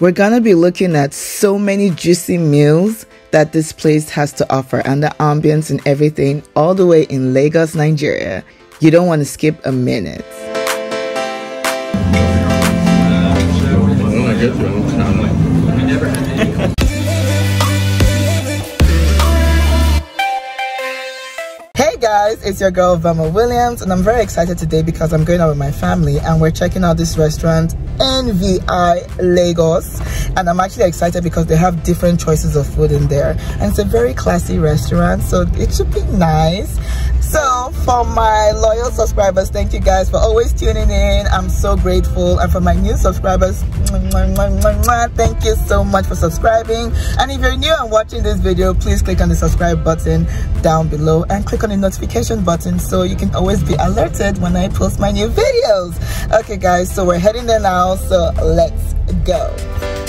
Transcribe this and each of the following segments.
We're gonna be looking at so many juicy meals that this place has to offer and the ambience and everything all the way in Lagos, Nigeria. You don't want to skip a minute. Hey guys, it's your girl Velma Williams, and I'm very excited today because I'm going out with my family and we're checking out this restaurant, NVI Lagos. And I'm actually excited because they have different choices of food in there, and it's a very classy restaurant, so it should be nice. For my loyal subscribers, thank you guys for always tuning in. I'm so grateful. And for my new subscribers, thank you so much for subscribing. And if you're new and watching this video, please click on the subscribe button down below and click on the notification button so you can always be alerted when I post my new videos. Okay, guys, so we're heading there now, so let's go.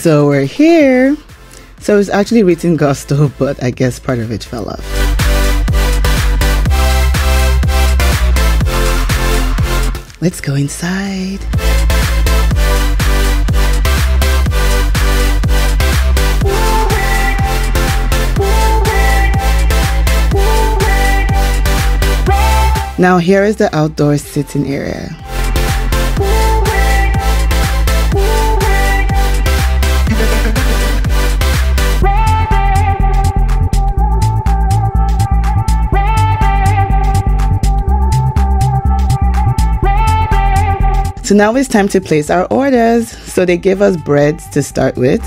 So we're here. So it's actually written Gusto, but I guess part of it fell off. Let's go inside. Now here is the outdoor sitting area. So now it's time to place our orders. So they give us breads to start with.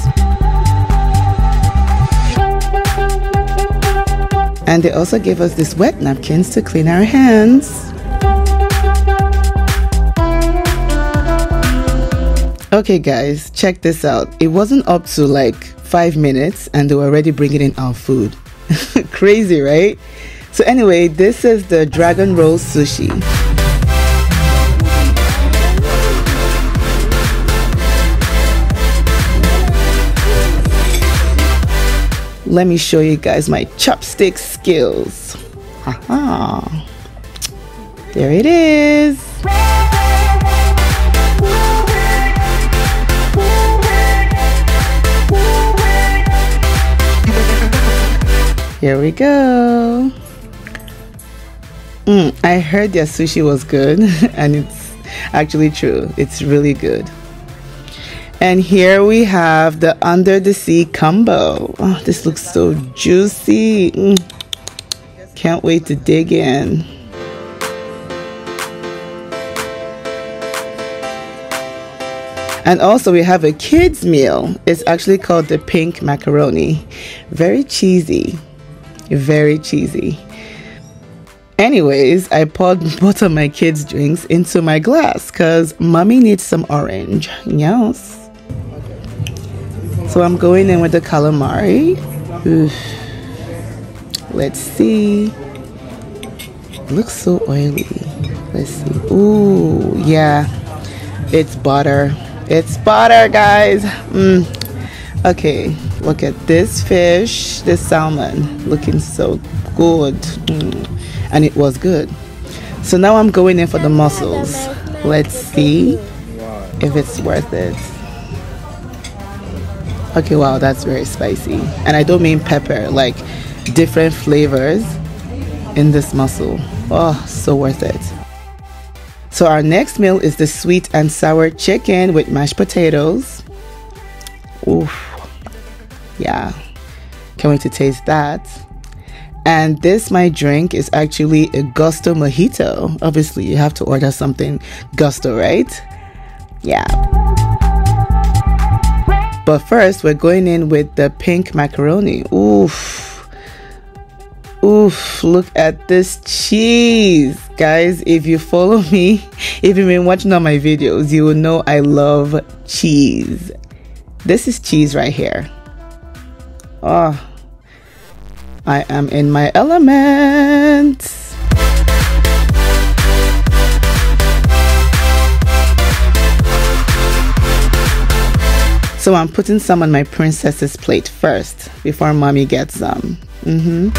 And they also give us these wet napkins to clean our hands. Okay guys, check this out. It wasn't up to like five minutes and they were already bringing in our food. Crazy, right? So anyway, this is the dragon roll sushi. Let me show you guys my chopstick skills. Haha. There it is. Here we go. Mm, I heard their sushi was good and it's actually true. It's really good. And here we have the under the sea combo. Oh, this looks so juicy. Mm. Can't wait to dig in. And also we have a kids meal. It's actually called the pink macaroni. Very cheesy. Very cheesy. Anyways, I poured both of my kids' drinks into my glass because mommy needs some orange. Yes. So I'm going in with the calamari. Oof. Let's see. It looks so oily. Let's see. Ooh, yeah. It's butter. It's butter, guys. Mm. Okay, look at this fish, this salmon, looking so good. Mm. And it was good. So now I'm going in for the mussels. Let's see if it's worth it. Okay, wow, that's very spicy. And I don't mean pepper, like different flavors in this mussel. Oh, so worth it. So our next meal is the sweet and sour chicken with mashed potatoes. Oof. Yeah. Can't wait to taste that. And this, my drink, is actually a Gusto Mojito. Obviously, you have to order something Gusto, right? Yeah. But first, we're going in with the pink macaroni. Oof. Oof, look at this cheese. Guys, if you follow me, if you've been watching all my videos, you will know I love cheese. This is cheese right here. Oh, I am in my element. So I'm putting some on my princess's plate first before mommy gets some. Mm-hmm.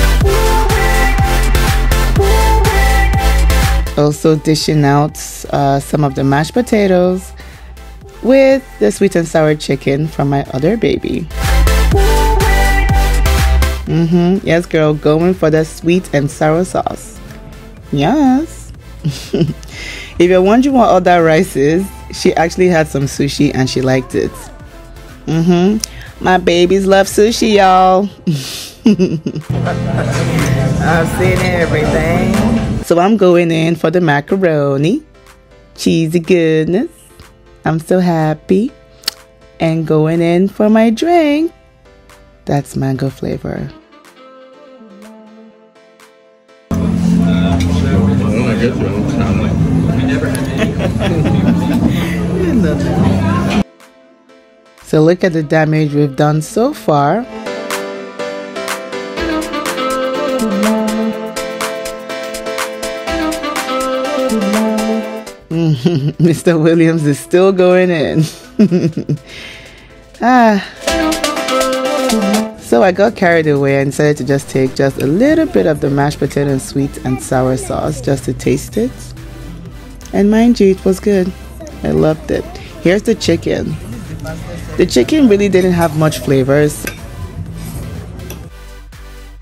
Also dishing out uh, some of the mashed potatoes with the sweet and sour chicken from my other baby. Mm-hmm. Yes, girl, going for the sweet and sour sauce. Yes. if you're wondering what all that rice is, she actually had some sushi and she liked it. Mm-hmm. My babies love sushi, y'all. I've seen everything. So I'm going in for the macaroni. Cheesy goodness. I'm so happy. And going in for my drink. That's mango flavor. so look at the damage we've done so far. Mr. Williams is still going in. ah. So I got carried away and decided to just take just a little bit of the mashed potato and sweet and sour sauce just to taste it. And mind you, it was good. I loved it. Here's the chicken. The chicken really didn't have much flavors.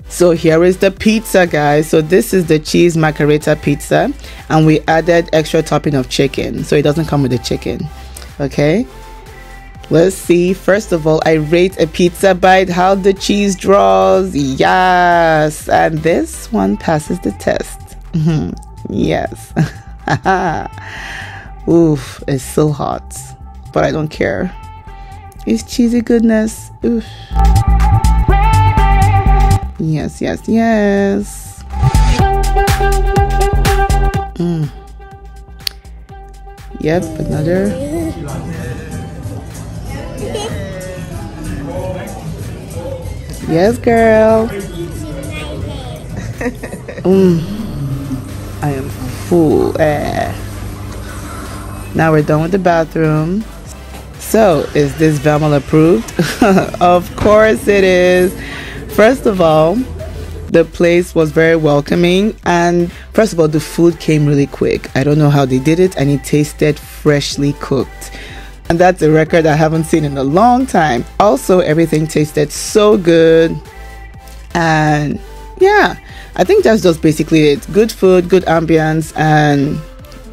So here is the pizza guys. So this is the cheese margherita pizza and we added extra topping of chicken. So it doesn't come with the chicken. Okay. Let's see. First of all, I rate a pizza bite how the cheese draws. Yes. And this one passes the test. Mm-hmm. yes. Oof, it's so hot. But I don't care. It's cheesy goodness. Oof. Yes, yes, yes. Mm. Yep, another. Yes, girl. mm. I am full. Eh. Now we're done with the bathroom. So, is this Velma approved? of course it is. First of all, the place was very welcoming and first of all the food came really quick. I don't know how they did it and it tasted freshly cooked. And that's a record i haven't seen in a long time. Also everything tasted so good. And yeah i think that's just basically it. Good food good ambience and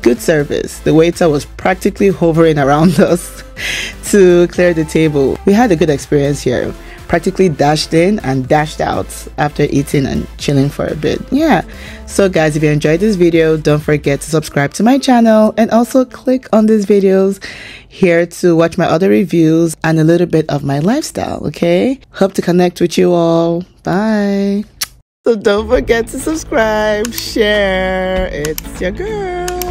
good service the waiter was practically hovering around us to clear the table we had a good experience here practically dashed in and dashed out after eating and chilling for a bit. Yeah. So guys, if you enjoyed this video, don't forget to subscribe to my channel and also click on these videos here to watch my other reviews and a little bit of my lifestyle, okay? Hope to connect with you all. Bye. So don't forget to subscribe, share. It's your girl.